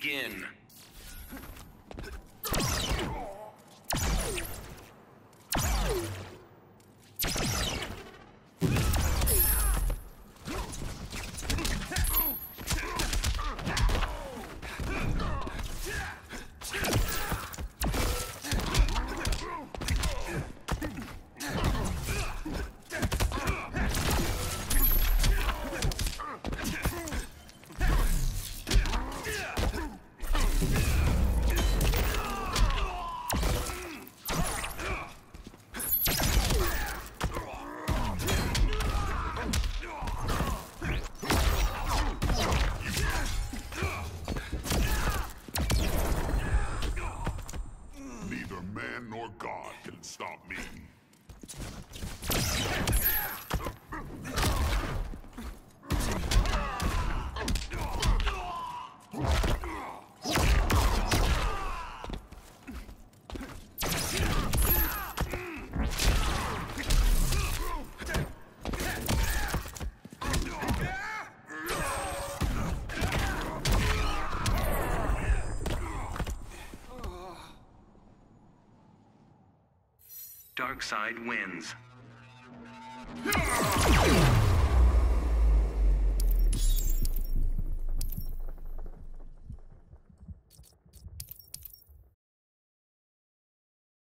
begin. Neither man nor God can stop me. Dark side wins.